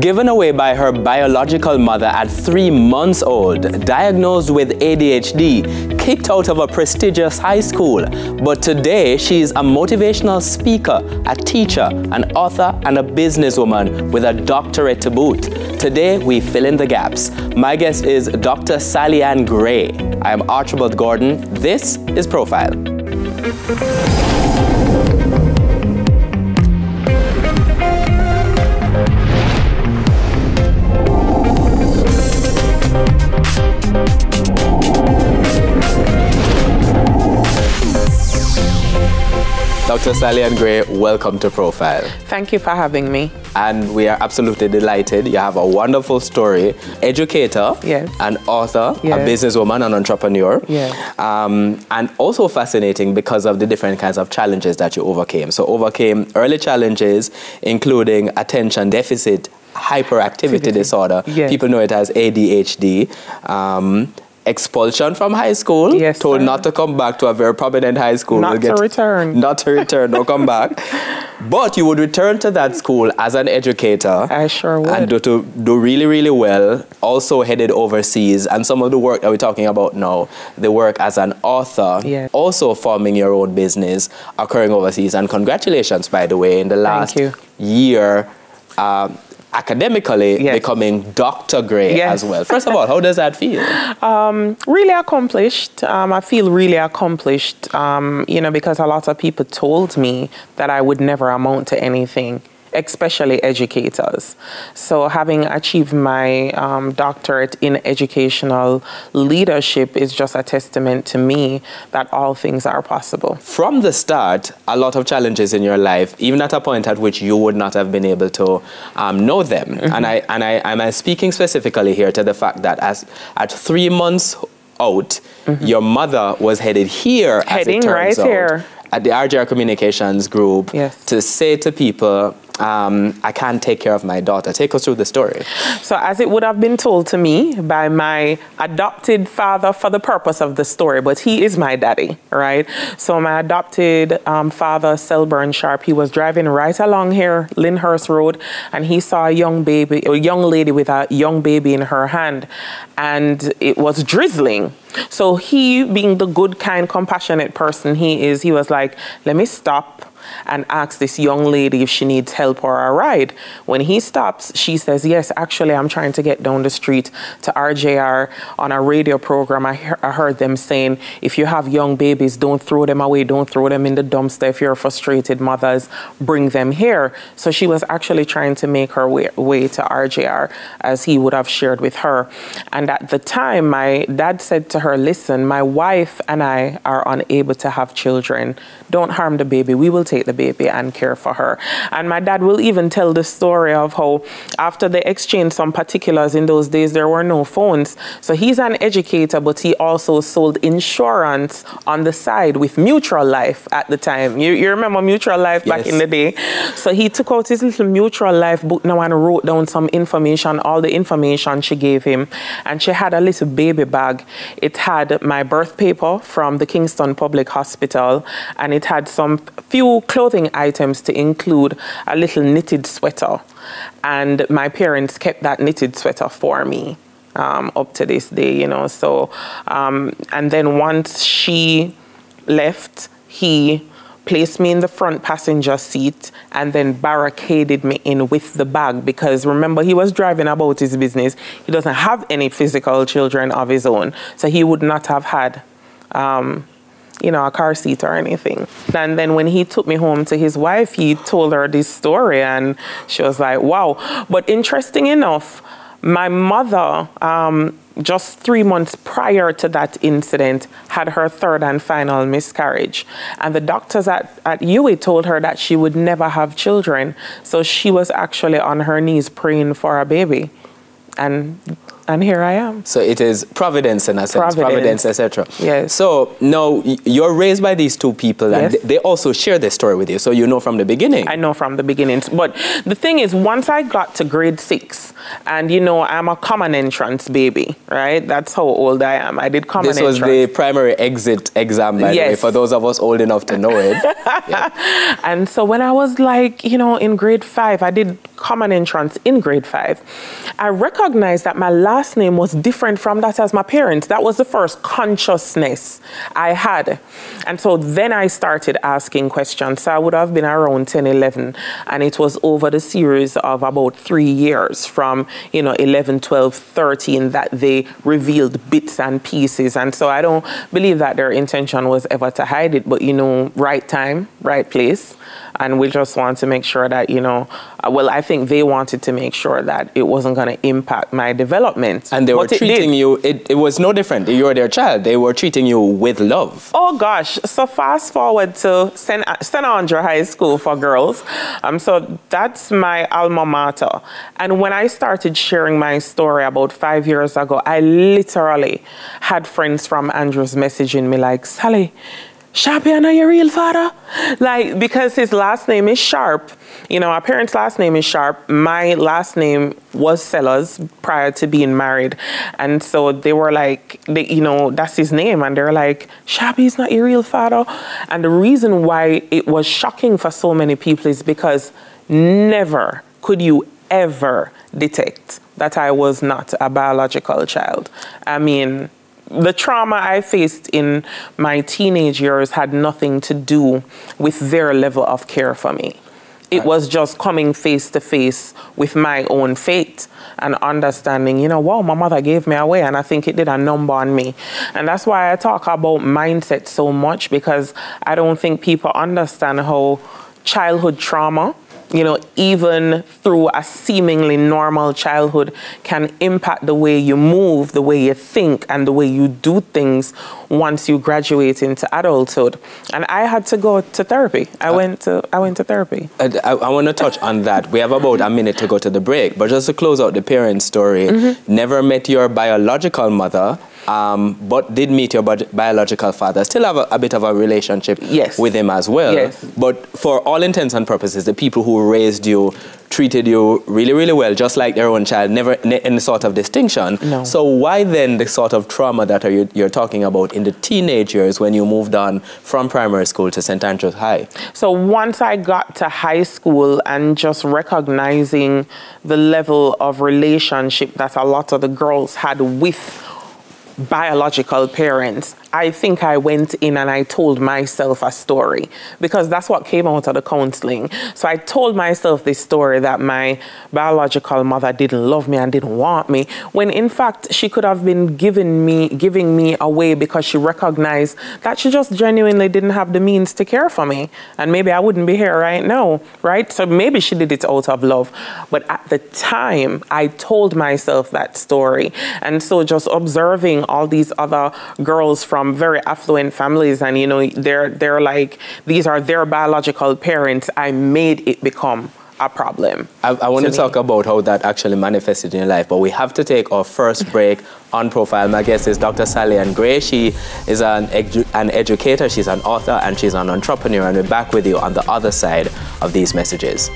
Given away by her biological mother at three months old, diagnosed with ADHD, kicked out of a prestigious high school. But today, she is a motivational speaker, a teacher, an author, and a businesswoman with a doctorate to boot. Today, we fill in the gaps. My guest is Dr. SallyAnn Gray. I am Archibald Gordon. This is Profile. Dr. SallyAnn Gray, welcome to Profile. Thank you for having me. And we are absolutely delighted. You have a wonderful story. Educator, yes. an author, yes. a businesswoman, an entrepreneur. Yes. Um, and also fascinating because of the different kinds of challenges that you overcame. So overcame early challenges, including attention deficit hyperactivity Activity. disorder. Yes. People know it as ADHD. Um, expulsion from high school, yes, told sir. not to come back to a very prominent high school. Not to return. Not to return, no come back. But you would return to that school as an educator. I sure would. And do, to, do really, really well. Also headed overseas. And some of the work that we're talking about now, the work as an author, yes. also forming your own business, occurring overseas. And congratulations, by the way, in the last year. Um, academically yes. becoming Dr. Gray yes. as well. First of all, how does that feel? Um, really accomplished. Um, I feel really accomplished, um, you know, because a lot of people told me that I would never amount to anything especially educators. So having achieved my um, doctorate in educational leadership is just a testament to me that all things are possible. From the start, a lot of challenges in your life, even at a point at which you would not have been able to um, know them. Mm -hmm. And I and I am speaking specifically here to the fact that as at three months out, mm -hmm. your mother was headed here, heading right out, here at the RJR Communications Group yes. to say to people um, I can't take care of my daughter. Take us through the story. So, as it would have been told to me by my adopted father for the purpose of the story, but he is my daddy, right? So, my adopted um, father, Selburn Sharp, he was driving right along here, Lyndhurst Road, and he saw a young baby, a young lady with a young baby in her hand, and it was drizzling. So, he, being the good, kind, compassionate person he is, he was like, let me stop and ask this young lady if she needs help or a ride. When he stops, she says, Yes, actually, I'm trying to get down the street to RJR on a radio program. I, he I heard them saying, If you have young babies, don't throw them away, don't throw them in the dumpster. If you're frustrated mothers, bring them here. So she was actually trying to make her way, way to RJR as he would have shared with her. And at the time, my dad said to her, Her, listen, my wife and I are unable to have children. Don't harm the baby. We will take the baby and care for her. And my dad will even tell the story of how after they exchanged some particulars in those days, there were no phones. So he's an educator, but he also sold insurance on the side with Mutual Life at the time. You, you remember Mutual Life yes. back in the day? So he took out his little Mutual Life book now and wrote down some information, all the information she gave him. And she had a little baby bag. It had my birth paper from the Kingston Public Hospital, and it had some few clothing items to include a little knitted sweater. And my parents kept that knitted sweater for me. Um, up to this day, you know. So, um, and then once she left, he placed me in the front passenger seat and then barricaded me in with the bag because remember he was driving about his business he doesn't have any physical children of his own so he would not have had um, you know, a car seat or anything. And then when he took me home to his wife, he told her this story and she was like, wow. But interesting enough, my mother, um, just three months prior to that incident, had her third and final miscarriage. And the doctors at, at UWI told her that she would never have children. So she was actually on her knees praying for a baby. And and here I am. So it is providence in a sense, Providence. etc. Yes. So now you're raised by these two people, and Yes. they also share this story with you, so you know from the beginning. I know from the beginning. But the thing is, once I got to grade six, and you know, I'm a common entrance baby, right? That's how old I am. I did common this was the primary exit exam, by the way, for those of us old enough to know it. And so when I was like, you know, in grade five, I did common entrance in grade five. I recognized that my last name was different from that as my parents. That was the first consciousness I had. And so then I started asking questions. So I would have been around 10, 11. And it was over the series of about three years from, you know, 11, 12, 13 that they revealed bits and pieces. And so I don't believe that their intention was ever to hide it, but, you know, right time, right place. And we just want to make sure that, you know, uh, well, I think they wanted to make sure that it wasn't going to impact my development. And they were But it treating did. you, it, it was no different. You were their child. They were treating you with love. Oh gosh! So fast forward to St. St. Andrew High School for girls. Um, so that's my alma mater. And when I started sharing my story about five years ago, I literally had friends from Andrews messaging me like, Sally, Sharpie, I know your real father. Like, because his last name is Sharp. You know, our parents' last name is Sharp. My last name was Sellers prior to being married. And so they were like, they, you know, that's his name. And they're like, Sharpie is not your real father. And the reason why it was shocking for so many people is because never could you ever detect that I was not a biological child. I mean, the trauma I faced in my teenage years had nothing to do with their level of care for me. It was just coming face to face with my own fate and understanding, you know, wow, my mother gave me away and I think it did a number on me. And that's why I talk about mindset so much because I don't think people understand how childhood trauma you know, even through a seemingly normal childhood, can impact the way you move, the way you think, and the way you do things once you graduate into adulthood. And I had to go to therapy. I went to I went to therapy. I, I, I want to touch on that. We have about a minute to go to the break, but just to close out the parent story, Mm-hmm. never met your biological mother, um, but did meet your bi- biological father. Still have a, a bit of a relationship Yes. with him as well. Yes. But for all intents and purposes, the people who raised you treated you really, really well, just like their own child, never ne- any sort of distinction. No. So why then the sort of trauma that are you, you're talking about in the teenage years when you moved on from primary school to St. Andrews High? So once I got to high school and just recognizing the level of relationship that a lot of the girls had with biological parents, I think I went in and I told myself a story because that's what came out of the counseling. So I told myself this story that my biological mother didn't love me and didn't want me, when in fact she could have been giving me giving me away because she recognized that she just genuinely didn't have the means to care for me. And maybe I wouldn't be here right now, right? So maybe she did it out of love. But at the time, I told myself that story. And so just observing all these other girls from very affluent families and you know they're they're like these are their biological parents, I made it become a problem. I, I want to, me. talk about how that actually manifested in your life, but we have to take our first break on profile. My guest is Dr. SallyAnn Gray. She is an, edu- an educator, she's an author, and she's an entrepreneur. And we're back with you on the other side of these messages.